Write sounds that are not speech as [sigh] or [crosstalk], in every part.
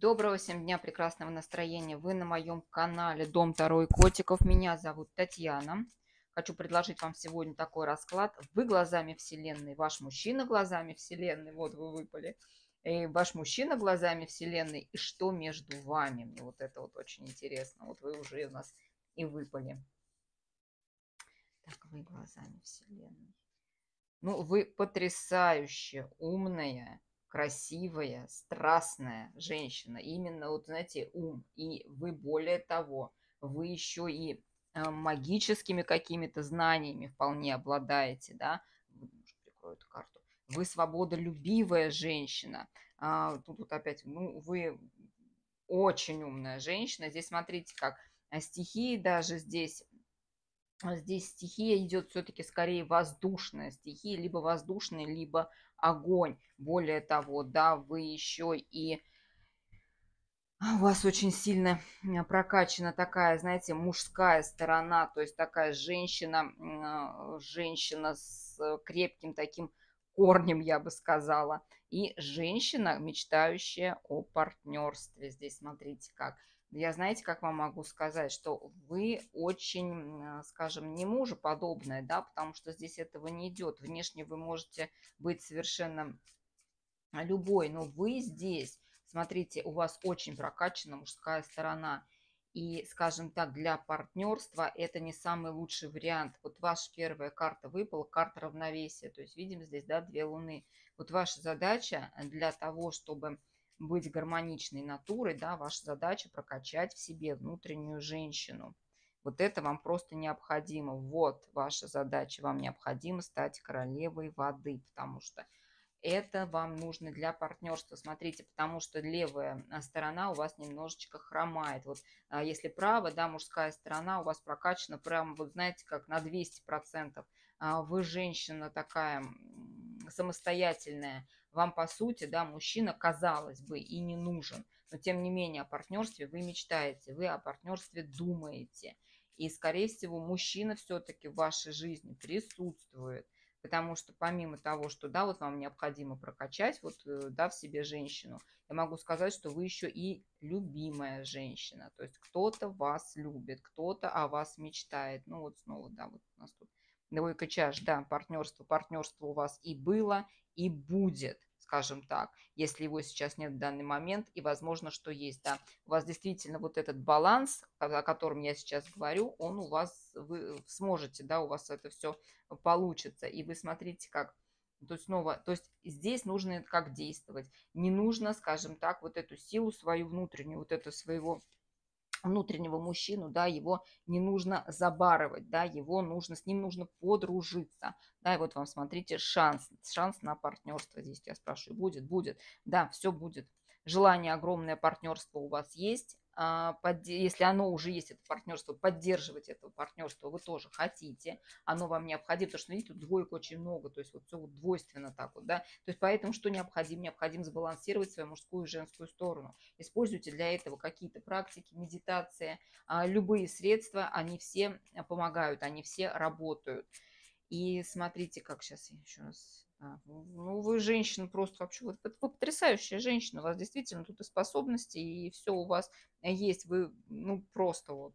Доброго всем дня, прекрасного настроения. Вы на моем канале Дом Таро и Котиков. Меня зовут Татьяна. Хочу предложить вам сегодня такой расклад. Вы глазами Вселенной, ваш мужчина глазами Вселенной. Вот вы выпали. И ваш мужчина глазами Вселенной. И что между вами? Мне вот это вот очень интересно. Вот вы уже у нас и выпали. Так, вы глазами Вселенной. Ну, вы потрясающе умная, красивая, страстная женщина. Именно, вот знаете, ум. И вы более того, вы еще и э, магическими какими-то знаниями вполне обладаете, да. Прикрою эту карту. Вы свободолюбивая женщина. А, тут вот опять, ну, вы очень умная женщина. Здесь смотрите, как а, стихии даже здесь здесь стихия идет все-таки скорее воздушная стихия, либо воздушная, либо огонь. Более того, да, вы еще и у вас очень сильно прокачана такая, знаете, мужская сторона, то есть такая женщина, а, женщина с крепким таким корнем, я бы сказала, и женщина, мечтающая о партнерстве. Здесь смотрите как. Я знаете, как вам могу сказать, что вы очень, а, скажем, не мужеподобная, да, потому что здесь этого не идет. Внешне вы можете быть совершенно любой, но вы здесь, смотрите, у вас очень прокачана мужская сторона. И, скажем так, для партнерства это не самый лучший вариант. Вот ваша первая карта выпала, карта равновесия. То есть видим здесь, да, две луны. Вот ваша задача для того, чтобы быть гармоничной натурой, да, ваша задача прокачать в себе внутреннюю женщину. Вот это вам просто необходимо. Вот ваша задача. Вам необходимо стать королевой воды, потому что это вам нужно для партнерства. Смотрите, потому что левая а, сторона у вас немножечко хромает. Вот а, если правая, да, мужская сторона у вас прокачана прямо, вот знаете, как на 200%. А, вы женщина такая самостоятельная, вам, по сути, да, мужчина, казалось бы, и не нужен. Но, тем не менее, о партнерстве вы мечтаете, вы о партнерстве думаете. И, скорее всего, мужчина все-таки в вашей жизни присутствует. Потому что помимо того, что, да, вот вам необходимо прокачать, вот, э, да, в себе женщину, я могу сказать, что вы еще и любимая женщина. То есть кто-то вас любит, кто-то о вас мечтает. Ну, вот снова, да, вот у нас тут двойка чаш, да, партнерство, партнерство у вас и было, и будет, скажем так, если его сейчас нет в данный момент, и возможно, что есть, да. У вас действительно вот этот баланс, о котором я сейчас говорю, он у вас, вы сможете, да, у вас это все получится, и вы смотрите, как то есть снова, то есть здесь нужно как действовать. Не нужно, скажем так, вот эту силу свою внутреннюю, вот это своего внутреннего мужчину, да, его не нужно забарывать, да, его нужно, с ним нужно подружиться, да, и вот вам, смотрите, шанс, шанс на партнерство здесь, я спрашиваю, будет, будет, да, все будет. Желание огромное партнерство у вас есть, если оно уже есть, это партнерство, поддерживать это партнерство вы тоже хотите, оно вам необходимо, потому что, видите, тут двоек очень много, то есть вот все вот двойственно так вот, да, то есть поэтому что необходимо? Необходимо сбалансировать свою мужскую и женскую сторону. Используйте для этого какие-то практики, медитация, а, любые средства, они все помогают, они все работают. И смотрите, как сейчас еще раз а, ну, вы женщина просто вообще, вот, вы потрясающая женщина, у вас действительно тут и способности, и все у вас есть, вы, ну, просто вот,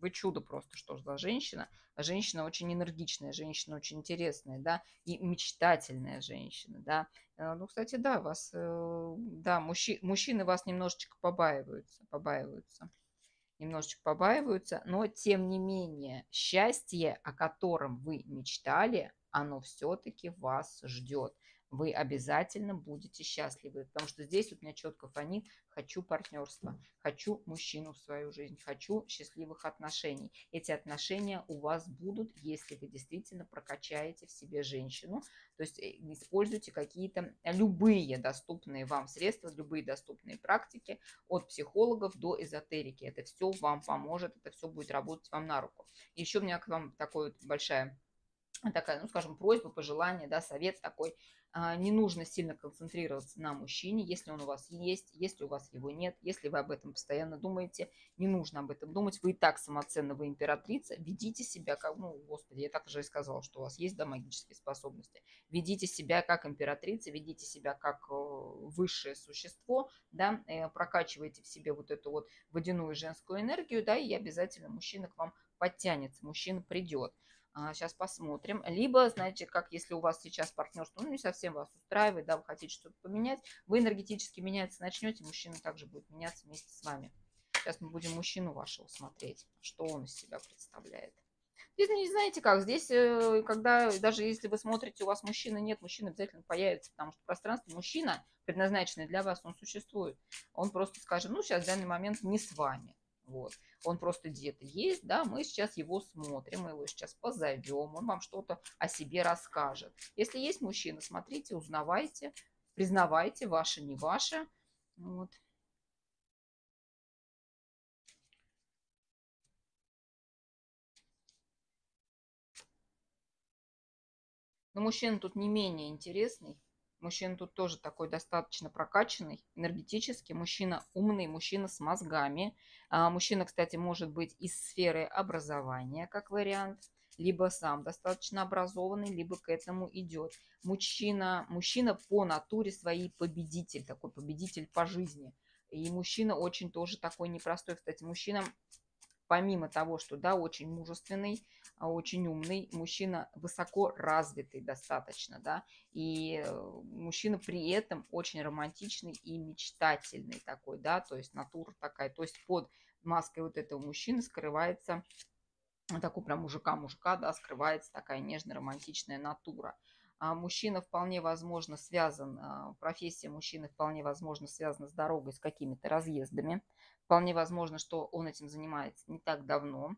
вы чудо просто, что за женщина, женщина очень энергичная, женщина очень интересная, да, и мечтательная женщина, да, э, ну, кстати, да, вас, э, да, мужчи, мужчины вас немножечко побаиваются, побаиваются немножечко побаиваются, но тем не менее счастье, о котором вы мечтали, оно все-таки вас ждет. Вы обязательно будете счастливы, потому что здесь вот у меня четко фонит «хочу партнерства», «хочу мужчину в свою жизнь», «хочу счастливых отношений». Эти отношения у вас будут, если вы действительно прокачаете в себе женщину, то есть э, используйте какие-то любые доступные вам средства, любые доступные практики, от психологов до эзотерики. Это все вам поможет, это все будет работать вам на руку. Еще у меня к вам такая вот большая такая, ну, скажем, просьба, пожелание, да, совет такой. а, не нужно сильно концентрироваться на мужчине, если он у вас есть, если у вас его нет, если вы об этом постоянно думаете, не нужно об этом думать, вы и так самоценны, вы императрица, ведите себя как, ну, господи, я так же и сказала, что у вас есть, да, магические способности, ведите себя как императрица, ведите себя как э, высшее существо, да, э, прокачивайте в себе вот эту вот водяную женскую энергию, да, и обязательно мужчина к вам подтянется, мужчина придет. Сейчас а, посмотрим. Либо, знаете, как если у вас сейчас партнерство ну, не совсем вас устраивает, да, вы хотите что-то поменять, вы энергетически меняться начнете, мужчина также будет меняться вместе с вами. Сейчас мы будем мужчину вашего смотреть, что он из себя представляет. Здесь, не знаете как, здесь, э, когда, даже если вы смотрите, у вас мужчины нет, мужчина обязательно появится, потому что пространство мужчина, предназначенное для вас, он существует. Он просто скажет, ну, сейчас в данный момент не с вами. Вот. Он просто где-то есть, да, мы сейчас его смотрим, мы его сейчас позовем, он вам что-то о себе расскажет. Если есть мужчина, смотрите, узнавайте, признавайте, ваше, не ваше. Вот. Но мужчина тут не менее интересный. Мужчина тут тоже такой достаточно прокачанный, энергетический. Мужчина умный, мужчина с мозгами. А мужчина, кстати, может быть из сферы образования, как вариант. Либо сам достаточно образованный, либо к этому идет. Мужчина, мужчина по натуре своей победитель, такой победитель по жизни. И мужчина очень тоже такой непростой. Кстати, мужчина помимо того, что, да, очень мужественный, очень умный, мужчина высоко развитый достаточно, да, и э, мужчина при этом очень романтичный и мечтательный такой, да, то есть натура такая, то есть под маской вот этого мужчины скрывается такой прям мужика-мужика, да, скрывается такая нежно-романтичная натура. А мужчина вполне возможно связан, а, профессия мужчины вполне возможно связана с дорогой, с какими-то разъездами, Вполне возможно, что он этим занимается не так давно.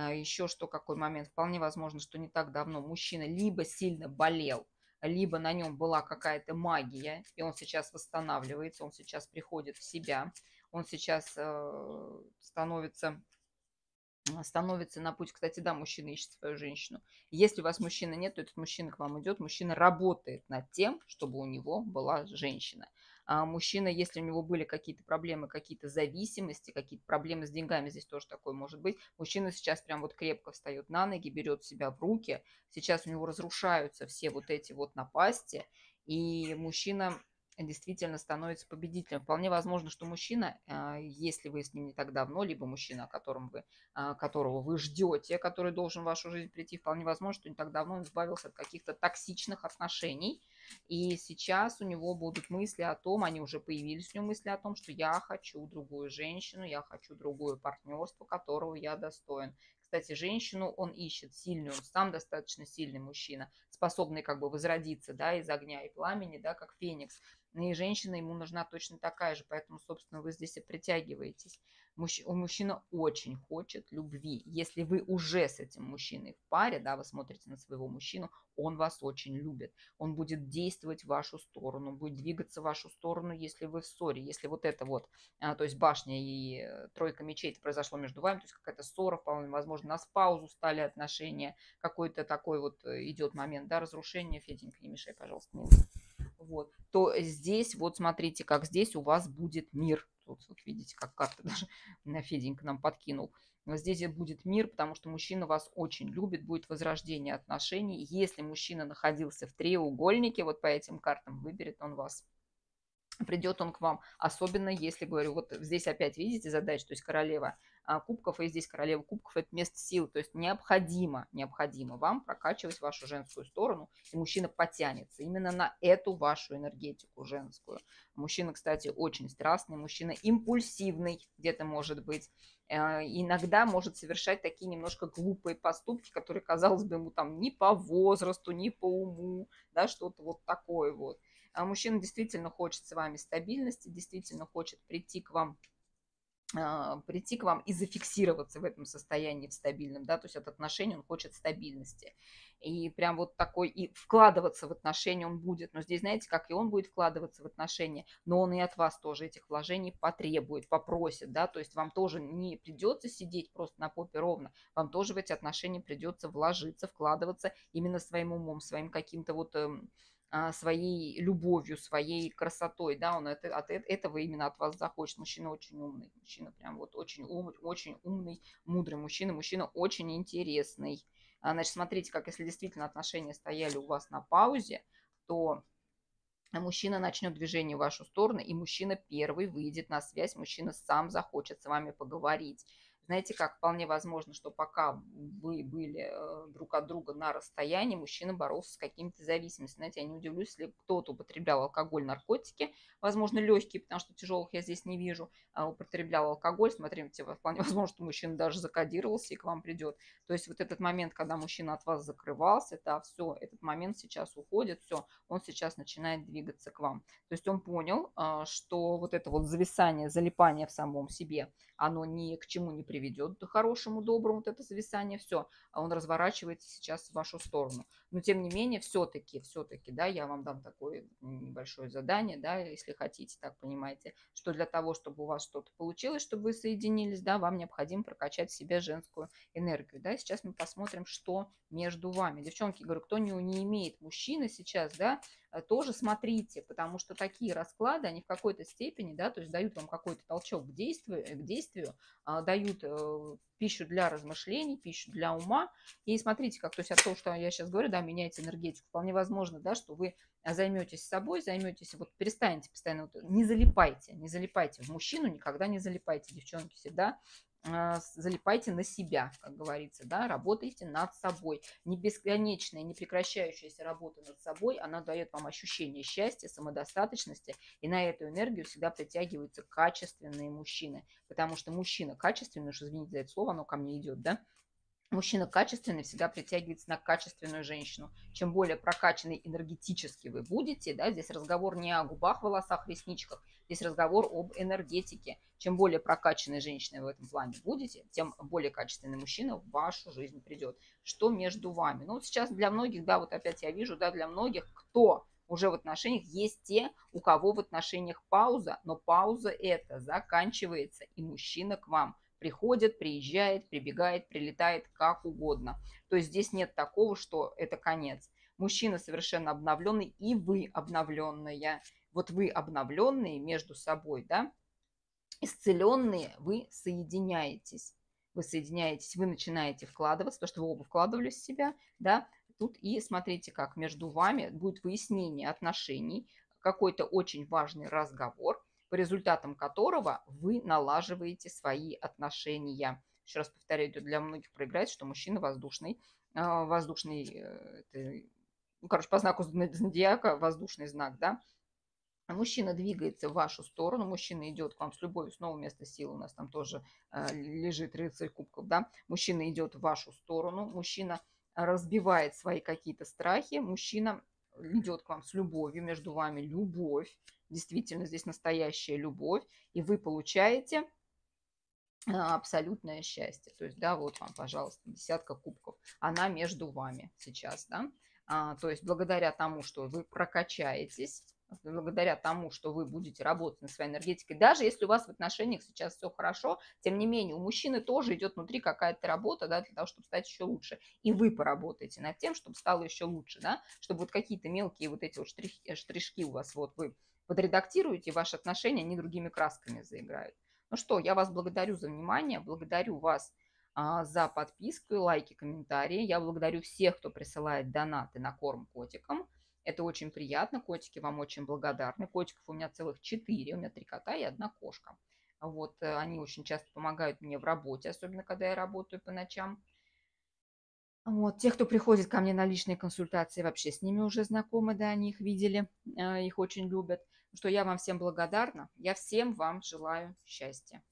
А, Еще что, какой момент? Вполне возможно, что не так давно мужчина либо сильно болел, либо на нем была какая-то магия, и он сейчас восстанавливается, он сейчас приходит в себя, он сейчас э, становится становится на путь. Кстати, да, мужчина ищет свою женщину. Если у вас мужчины нет, то этот мужчина к вам идет. Мужчина работает над тем, чтобы у него была женщина а мужчина, если у него были какие-то проблемы, какие-то зависимости, какие-то проблемы с деньгами, здесь тоже такое может быть, мужчина сейчас прям вот крепко встает на ноги, берет себя в руки, сейчас у него разрушаются все вот эти вот напасти, и мужчина действительно становится победителем. Вполне возможно, что мужчина, а, если вы с ним не так давно, либо мужчина, которым вы, а, которого вы ждете, который должен в вашу жизнь прийти, вполне возможно, что не так давно он избавился от каких-то токсичных отношений, и сейчас у него будут мысли о том, они уже появились у него мысли о том, что я хочу другую женщину, я хочу другое партнерство, которого я достоин. Кстати, женщину он ищет сильную, он сам достаточно сильный мужчина, способный как бы возродиться, да, из огня и пламени, да, как феникс. И женщина ему нужна точно такая же, поэтому, собственно, вы здесь и притягиваетесь. Мужч... Мужчина очень хочет любви. Если вы уже с этим мужчиной в паре, да, вы смотрите на своего мужчину, он вас очень любит. Он будет действовать в вашу сторону, будет двигаться в вашу сторону, если вы в ссоре. Если вот это вот, а, то есть башня и э, тройка мечей это произошло между вами, то есть какая-то ссора, вполне возможно, на паузу стали отношения, какой-то такой вот э, идет момент, да, разрушения. Феденька, не мешай, пожалуйста, мне вот, то здесь, вот смотрите, как здесь у вас будет мир. Тут вот видите, как карта даже [laughs] Феденька нам подкинул. Здесь будет мир, потому что мужчина вас очень любит, будет возрождение отношений. Если мужчина находился в треугольнике, вот по этим картам, выберет он вас придет он к вам, особенно если, говорю, вот здесь опять видите задача, то есть королева а, кубков, и здесь королева кубков – это место силы. То есть необходимо, необходимо вам прокачивать вашу женскую сторону, и мужчина потянется именно на эту вашу энергетику женскую. Мужчина, кстати, очень страстный, мужчина импульсивный где-то может быть. Э, иногда может совершать такие немножко глупые поступки, которые, казалось бы, ему там ни по возрасту, ни по уму, да, что-то вот такое вот. А мужчина действительно хочет с вами стабильности, действительно хочет прийти к вам а, прийти к вам и зафиксироваться в этом состоянии в стабильном, да, то есть от отношений он хочет стабильности. И прям вот такой, и вкладываться в отношения он будет, но здесь, знаете, как и он будет вкладываться в отношения, но он и от вас тоже этих вложений потребует, попросит, да, то есть вам тоже не придется сидеть просто на попе ровно, вам тоже в эти отношения придется вложиться, вкладываться именно своим умом, своим каким-то вот эм, своей любовью, своей красотой, да, он это, от этого именно от вас захочет. Мужчина очень умный, мужчина прям вот очень, ум, очень умный, мудрый мужчина, мужчина очень интересный. А, значит, смотрите, как если действительно отношения стояли у вас на паузе, то мужчина начнет движение в вашу сторону, и мужчина первый выйдет на связь, мужчина сам захочет с вами поговорить. Знаете как, вполне возможно, что пока вы были э, друг от друга на расстоянии, мужчина боролся с какими-то зависимостями. Знаете, я не удивлюсь, если кто-то употреблял алкоголь, наркотики, возможно, легкие, потому что тяжелых я здесь не вижу, а употреблял алкоголь, смотрите, вполне [laughs] возможно, что мужчина даже закодировался и к вам придет. То есть вот этот момент, когда мужчина от вас закрывался, это все, этот момент сейчас уходит, все, он сейчас начинает двигаться к вам. То есть он понял, а, что вот это вот зависание, залипание в самом себе, оно ни к чему не приведет к хорошему, доброму, вот это зависание, все, а он разворачивается сейчас в вашу сторону. Но тем не менее, все-таки, все-таки, да, я вам дам такое небольшое задание, да, если хотите, так понимаете, что для того, чтобы у вас что-то получилось, чтобы вы соединились, да, вам необходимо прокачать в себе женскую энергию, да. Сейчас мы посмотрим, что между вами. Девчонки, говорю, кто не, не имеет мужчины сейчас, да, тоже смотрите, потому что такие расклады, они в какой-то степени, да, то есть дают вам какой-то толчок к действию, к действию а, дают э, пищу для размышлений, пищу для ума. И смотрите, как, то есть от того, что я сейчас говорю, да, меняете энергетику, вполне возможно, да, что вы займетесь собой, займетесь, вот перестанете постоянно, вот, не залипайте, не залипайте в мужчину, никогда не залипайте, девчонки, всегда а, залипайте на себя, как говорится, да, работайте над собой. Не бесконечная, не прекращающаяся работа над собой, она дает вам ощущение счастья, самодостаточности, и на эту энергию всегда притягиваются качественные мужчины, потому что мужчина качественный, уж извините за это слово, оно ко мне идет, да, Мужчина качественный всегда притягивается на качественную женщину. Чем более прокачанный энергетически вы будете, да, здесь разговор не о губах, волосах, ресничках, здесь разговор об энергетике. Чем более прокачанной женщиной в этом плане будете, тем более качественный мужчина в вашу жизнь придет. Что между вами? Ну, вот сейчас для многих, да, вот опять я вижу, да, для многих, кто уже в отношениях, есть те, у кого в отношениях пауза, но пауза эта заканчивается, и мужчина к вам – приходит, приезжает, прибегает, прилетает, как угодно. То есть здесь нет такого, что это конец. Мужчина совершенно обновленный, и вы обновленная. Вот вы обновленные между собой, да, исцеленные, вы соединяетесь. Вы соединяетесь, вы начинаете вкладываться, то, что вы оба вкладывали в себя, да, тут и смотрите, как между вами будет выяснение отношений, какой-то очень важный разговор – по результатам которого вы налаживаете свои отношения. Еще раз повторяю, для многих проиграет, что мужчина воздушный. А, воздушный, э, ну, короче, по знаку зодиака воздушный знак, да. Мужчина двигается в вашу сторону, мужчина идет к вам с любовью, снова место силы у нас там тоже э, лежит рыцарь кубков, да. Мужчина идет в вашу сторону, мужчина разбивает свои какие-то страхи, мужчина идет к вам с любовью, между вами любовь, действительно здесь настоящая любовь, и вы получаете а, абсолютное счастье. То есть, да, вот вам, пожалуйста, десятка кубков. Она между вами сейчас, да. А, то есть, благодаря тому, что вы прокачаетесь, благодаря тому, что вы будете работать над своей энергетикой, даже если у вас в отношениях сейчас все хорошо, тем не менее у мужчины тоже идет внутри какая-то работа, да, для того, чтобы стать еще лучше. И вы поработаете над тем, чтобы стало еще лучше, да, чтобы вот какие-то мелкие вот эти вот штрих, штришки у вас вот вы подредактируете, ваши отношения, они другими красками заиграют. Ну что, я вас благодарю за внимание, благодарю вас а, за подписку, лайки, комментарии. Я благодарю всех, кто присылает донаты на корм котикам. Это очень приятно, котики вам очень благодарны. Котиков у меня целых четыре, у меня три кота и одна кошка. Вот, э, они очень часто помогают мне в работе, особенно когда я работаю по ночам. Вот, те, кто приходит ко мне на личные консультации, вообще с ними уже знакомы, да, они их видели, а, их очень любят что я вам всем благодарна. Я всем вам желаю счастья.